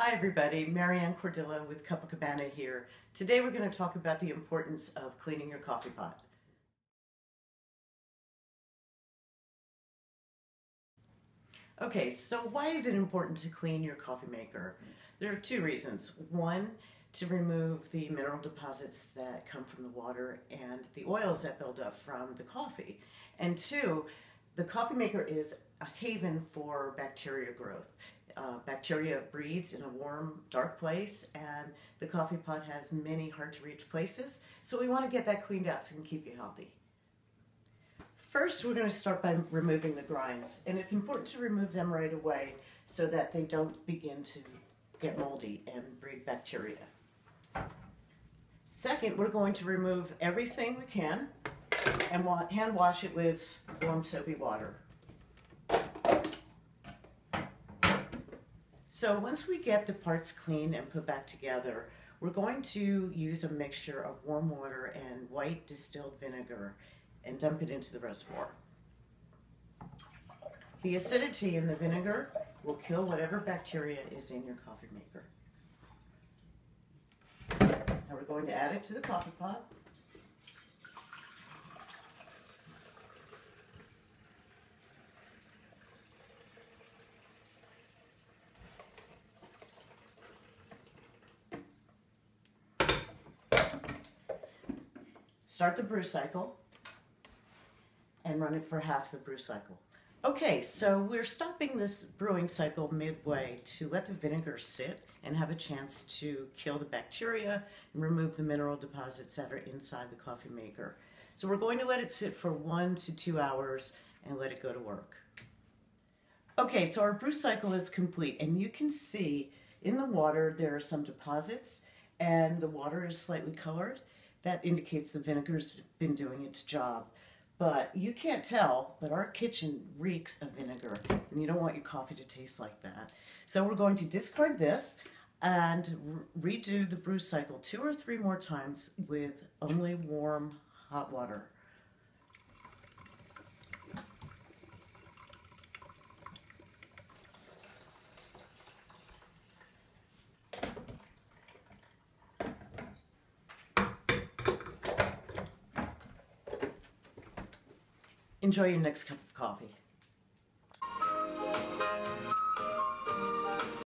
Hi everybody, Marianne Cordillo with Cupa Cabana here. Today we're going to talk about the importance of cleaning your coffee pot. Okay, so why is it important to clean your coffee maker? There are two reasons. One, to remove the mineral deposits that come from the water and the oils that build up from the coffee. And two, the coffee maker is a haven for bacteria growth. Uh, bacteria breeds in a warm, dark place, and the coffee pot has many hard to reach places. So we want to get that cleaned out so we can keep you healthy. First, we're going to start by removing the grinds, and it's important to remove them right away so that they don't begin to get moldy and breed bacteria. Second, we're going to remove everything we can and hand wash it with warm soapy water. So once we get the parts clean and put back together, we're going to use a mixture of warm water and white distilled vinegar and dump it into the reservoir. The acidity in the vinegar will kill whatever bacteria is in your coffee maker. Now we're going to add it to the coffee pot. Start the brew cycle and run it for half the brew cycle. Okay, so we're stopping this brewing cycle midway to let the vinegar sit and have a chance to kill the bacteria and remove the mineral deposits that are inside the coffee maker. So we're going to let it sit for one to two hours and let it go to work. Okay, so our brew cycle is complete and you can see in the water there are some deposits and the water is slightly colored that indicates the vinegar's been doing its job. But you can't tell, but our kitchen reeks of vinegar, and you don't want your coffee to taste like that. So we're going to discard this and redo the brew cycle two or three more times with only warm hot water. Enjoy your next cup of coffee.